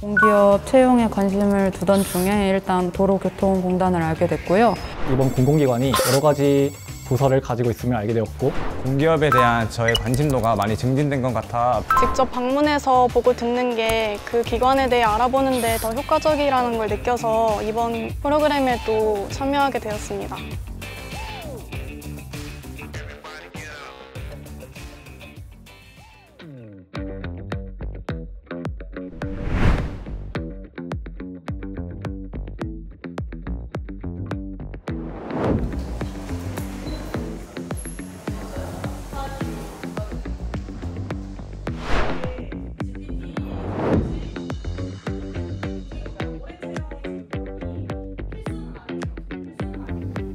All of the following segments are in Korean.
공기업 채용에 관심을 두던 중에 일단 도로교통공단을 알게 됐고요. 이번 공공기관이 여러 가지 부서를 가지고 있음을 알게 되었고 공기업에 대한 저의 관심도가 많이 증진된 것 같아 직접 방문해서 보고 듣는 게 그 기관에 대해 알아보는 데 더 효과적이라는 걸 느껴서 이번 프로그램에 또 참여하게 되었습니다.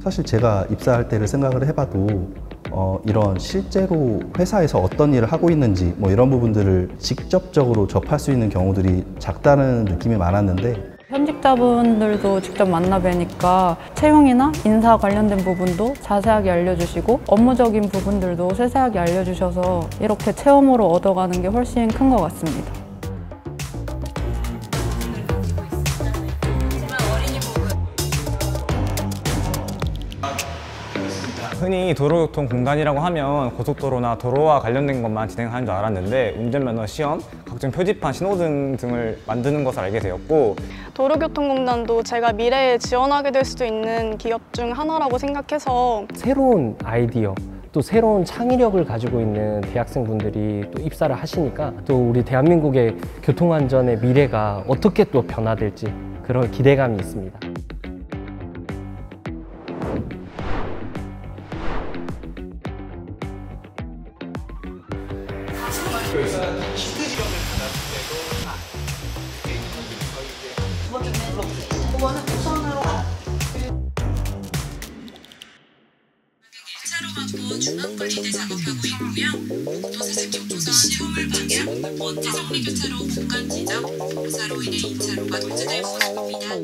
사실 제가 입사할 때를 생각을 해봐도 어, 이런 실제로 회사에서 어떤 일을 하고 있는지 뭐 이런 부분들을 직접적으로 접할 수 있는 경우들이 작다는 느낌이 많았는데 현직자분들도 직접 만나 뵈니까 채용이나 인사 관련된 부분도 자세하게 알려주시고 업무적인 부분들도 세세하게 알려주셔서 이렇게 체험으로 얻어가는 게 훨씬 큰 것 같습니다. 흔히 도로교통공단이라고 하면 고속도로나 도로와 관련된 것만 진행하는 줄 알았는데 운전면허 시험, 각종 표지판, 신호등 등을 만드는 것을 알게 되었고 도로교통공단도 제가 미래에 지원하게 될 수도 있는 기업 중 하나라고 생각해서 새로운 아이디어 또 새로운 창의력을 가지고 있는 대학생분들이 또 입사를 하시니까 또 우리 대한민국의 교통안전의 미래가 어떻게 또 변화될지 그런 기대감이 있습니다. 차로 맞고 중앙 분리대 작업하고 있고요. 도수색 격조사 시험을 방향, 원지 정리 교차로 분간 지정, 공사로 인해 2차로가 통제될 모습입니다.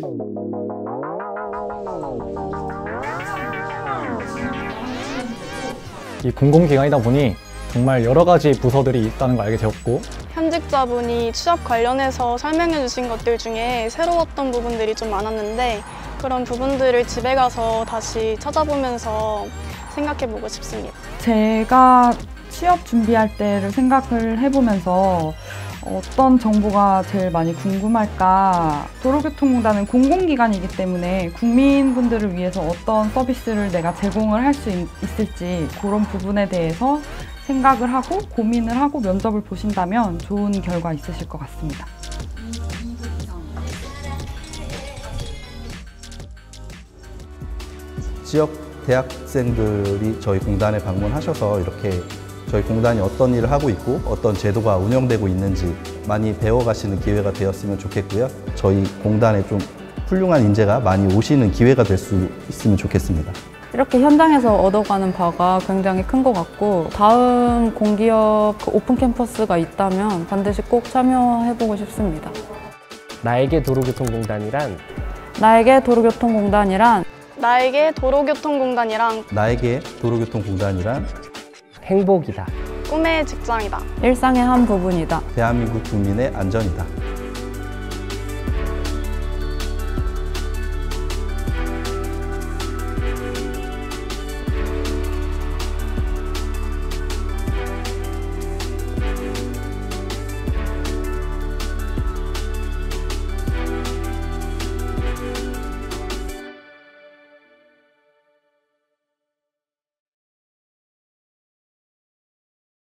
이 공공기관이다 보니 정말 여러 가지 부서들이 있다는 걸 알게 되었고 현직자분이 취업 관련해서 설명해 주신 것들 중에 새로웠던 부분들이 좀 많았는데 그런 부분들을 집에 가서 다시 찾아보면서 생각해 보고 싶습니다. 제가 취업 준비할 때를 생각을 해보면서 어떤 정보가 제일 많이 궁금할까? 도로교통공단은 공공기관이기 때문에 국민분들을 위해서 어떤 서비스를 내가 제공을 할 수 있을지 그런 부분에 대해서 생각을 하고 고민을 하고 면접을 보신다면 좋은 결과 있으실 것 같습니다. 지역 대학생들이 저희 공단에 방문하셔서 이렇게 저희 공단이 어떤 일을 하고 있고 어떤 제도가 운영되고 있는지 많이 배워가시는 기회가 되었으면 좋겠고요. 저희 공단에 좀 훌륭한 인재가 많이 오시는 기회가 될 수 있으면 좋겠습니다. 이렇게 현장에서 얻어가는 바가 굉장히 큰 것 같고 다음 공기업 그 오픈 캠퍼스가 있다면 반드시 꼭 참여해보고 싶습니다. 나에게 도로교통공단이란 나에게 도로교통공단이란 나에게 도로교통공단이랑 나에게 도로교통공단이란 행복이다. 꿈의 직장이다. 일상의 한 부분이다. 대한민국 국민의 안전이다.